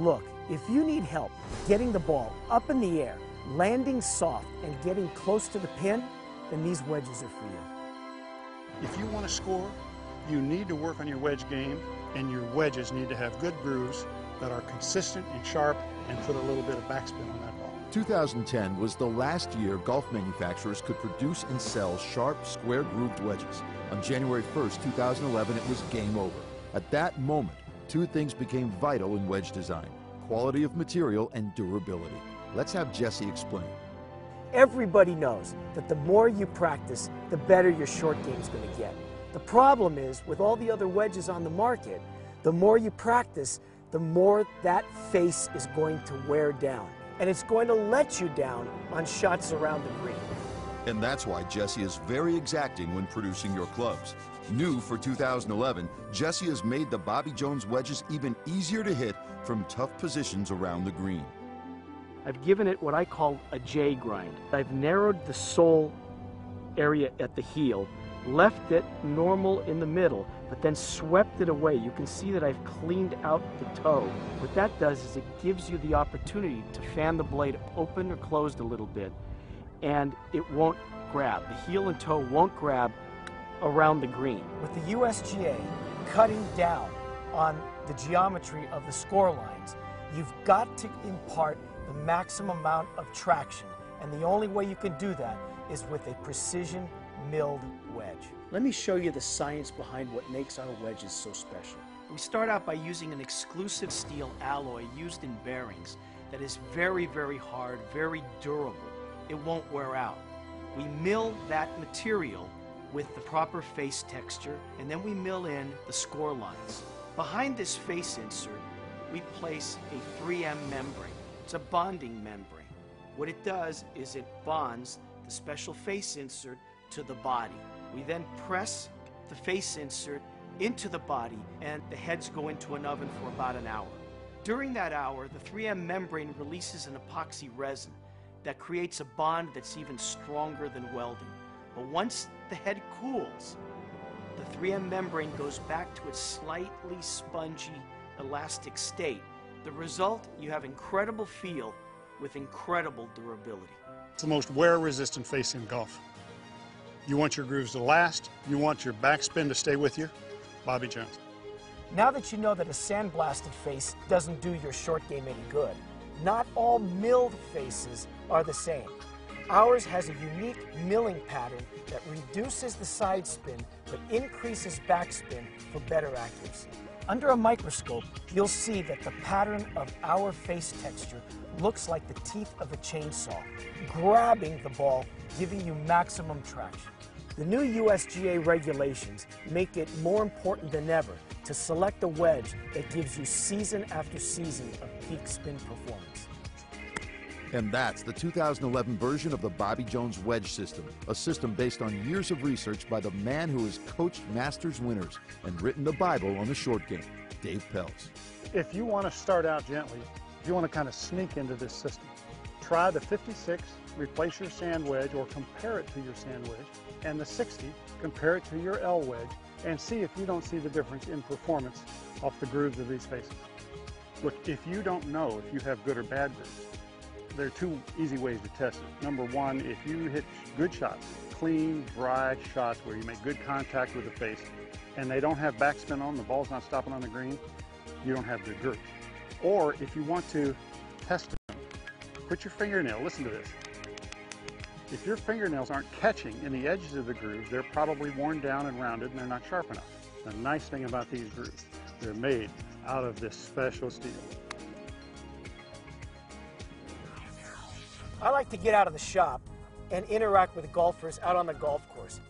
Look, if you need help getting the ball up in the air, landing soft, and getting close to the pin, then these wedges are for you. If you want to score, you need to work on your wedge game, and your wedges need to have good grooves that are consistent and sharp and put a little bit of backspin on that ball. 2010 was the last year golf manufacturers could produce and sell sharp, square grooved wedges. On January 1st, 2011, it was game over. At that moment, two things became vital in wedge design quality of material and durability. Let's have Jesse explain. Everybody knows that the more you practice, the better your short game is going to get. The problem is, with all the other wedges on the market, the more you practice, the more that face is going to wear down. And it's going to let you down on shots around the green. And that's why Jesse is very exacting when producing your clubs. New for 2011, Jesse has made the Bobby Jones wedges even easier to hit from tough positions around the green. I've given it what I call a J grind. I've narrowed the sole area at the heel, left it normal in the middle, but then swept it away. You can see that I've cleaned out the toe. What that does is it gives you the opportunity to fan the blade open or closed a little bit, and it won't grab. The heel and toe won't grab around the green. With the USGA cutting down on the geometry of the score lines, you've got to impart the maximum amount of traction. And the only way you can do that is with a precision milled wedge. Let me show you the science behind what makes our wedges so special. We start out by using an exclusive steel alloy used in bearings that is very, very hard, very durable. It won't wear out. We mill that material with the proper face texture, and then we mill in the score lines. Behind this face insert, we place a 3M membrane. It's a bonding membrane. What it does is it bonds the special face insert to the body. We then press the face insert into the body and the heads go into an oven for about an hour. During that hour, the 3M membrane releases an epoxy resin that creates a bond that's even stronger than welding. But once the head cools, the 3M membrane goes back to its slightly spongy, elastic state. The result, you have incredible feel with incredible durability. It's the most wear-resistant face in golf. You want your grooves to last, you want your backspin to stay with you, Bobby Jones. Now that you know that a sandblasted face doesn't do your short game any good, not all milled faces are the same. Ours has a unique milling pattern that reduces the side spin but increases backspin for better accuracy. Under a microscope, you'll see that the pattern of our face texture looks like the teeth of a chainsaw, grabbing the ball, giving you maximum traction. The new USGA regulations make it more important than ever to select a wedge that gives you season after season of peak spin performance. And that's the 2011 version of the Bobby Jones wedge system, a system based on years of research by the man who has coached Masters winners and written the Bible on the short game, Dave Pelz. If you want to start out gently, if you want to kind of sneak into this system, try the 56, replace your sand wedge or compare it to your sand wedge, and the 60, compare it to your L wedge, and see if you don't see the difference in performance off the grooves of these faces. Look, if you don't know if you have good or bad grooves, there are two easy ways to test it. Number one, if you hit good shots, clean, dry shots where you make good contact with the face, and they don't have backspin on, the ball's not stopping on the green, you don't have good grooves. Or if you want to test them, put your fingernail, listen to this. If your fingernails aren't catching in the edges of the grooves, they're probably worn down and rounded and they're not sharp enough. The nice thing about these grooves, they're made out of this special steel. I like to get out of the shop and interact with golfers out on the golf course.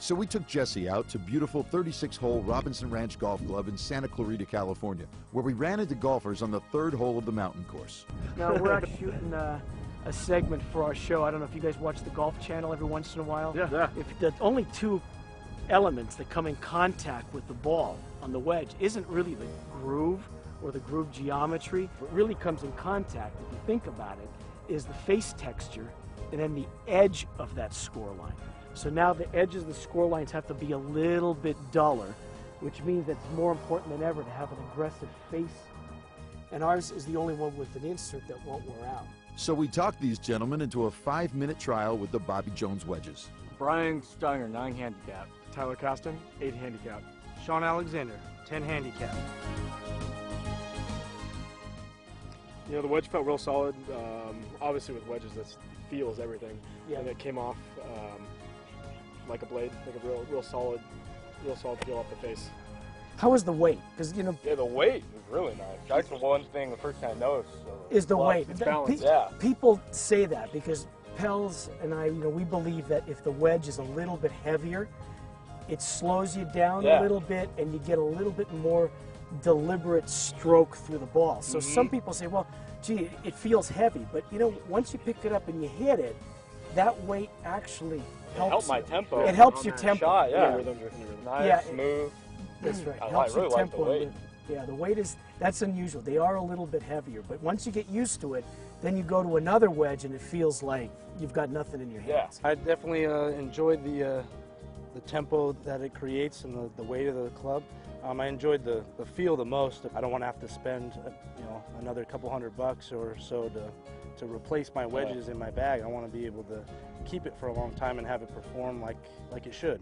So we took Jesse out to beautiful 36-hole Robinson Ranch Golf Club in Santa Clarita, California, where we ran into golfers on the third hole of the mountain course. Now we're out shooting uh, a segment for our show. I don't know if you guys watch the Golf Channel every once in a while. Yeah. yeah. If the only two elements that come in contact with the ball on the wedge isn't really the groove or the groove geometry, what really comes in contact, if you think about it, is the face texture and then the edge of that score line. So now the edges of the score lines have to be a little bit duller, which means that it's more important than ever to have an aggressive face and ours is the only one with an insert that won't wear out. So we talked these gentlemen into a five minute trial with the Bobby Jones wedges. Brian Steiner, 9 handicap. Tyler Costin, 8 handicap. Sean Alexander, 10 handicap. You know, the wedge felt real solid. Um, obviously, with wedges, that feels everything. Yeah. And it came off um, like a blade, like a real, real solid, real solid feel off the face. How was the weight? Because you know, Yeah, the weight was really nice. That's the one thing the first time I noticed. So is the plus, weight. it's That- balanced. pe- Yeah. People say that because Pelz and I, you know, we believe that if the wedge is a little bit heavier, it slows you down a little bit and you get a little bit more deliberate stroke through the ball. So Mm-hmm. some people say, well, gee, it feels heavy, but you know, once you pick it up and you hit it, that weight actually helps. helped my tempo. It helps on your tempo. Shot, yeah. Rhythm, rhythm, rhythm. Nice, Yeah, smooth. That's right. I li- helps your really like the tempo. weight. little. Yeah, the weight is that's unusual. They are a little bit heavier, but once you get used to it, then you go to another wedge and it feels like you've got nothing in your hands. Yeah. I definitely uh, enjoyed the uh, the tempo that it creates and the, the weight of the club. Um, I enjoyed the, the feel the most. I don't want to have to spend uh, you know another couple hundred bucks or so to to replace my wedges in my bag. I want to be able to keep it for a long time and have it perform like like it should.